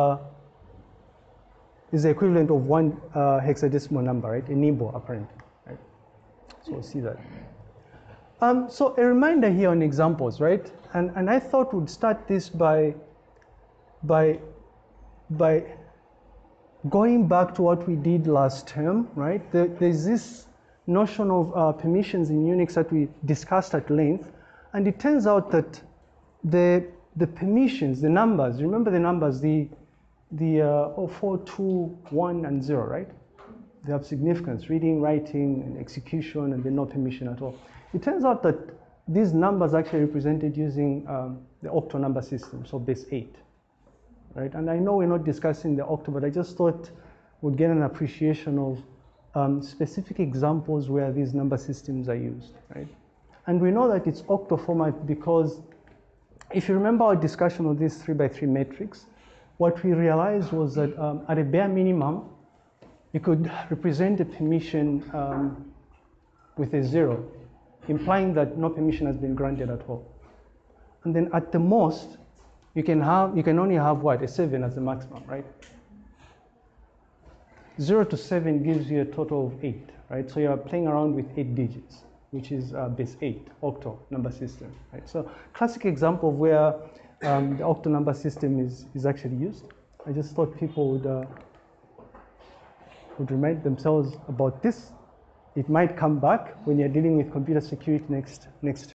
uh, is the equivalent of one uh, hexadecimal number, right? A nibble, apparently, right? So we'll see that. Um, so a reminder here on examples, right? And, and I thought we'd start this by, by, by going back to what we did last term, right? There, there's this notion of uh, permissions in Unix that we discussed at length, and it turns out that the, the permissions, the numbers, remember the numbers, the, the uh, 4, 2, 1, and 0, right? They have significance, reading, writing, and execution, and then no permission at all. It turns out that these numbers actually represented using um, the octal number system, so base 8, right? And I know we're not discussing the octal, but I just thought we'd get an appreciation of um, specific examples where these number systems are used, right? And we know that it's octal format because if you remember our discussion of this 3 by 3 matrix, what we realized was that um, at a bare minimum, you could represent a permission um, with a zero, implying that no permission has been granted at all. And then at the most, you can have you can only have what a seven as the maximum, right? Zero to seven gives you a total of eight, right? So you are playing around with eight digits, which is uh, base eight, octal number system, right? So classic example of where um, the octal number system is, is actually used. I just thought people would, uh, would remind themselves about this. It might come back when you're dealing with computer security next, next